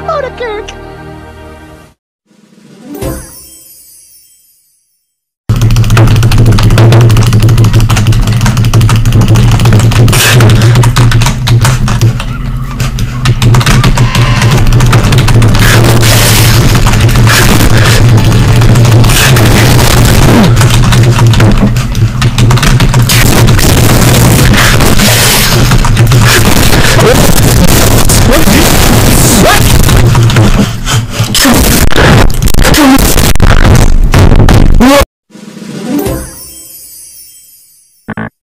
Motorkirk!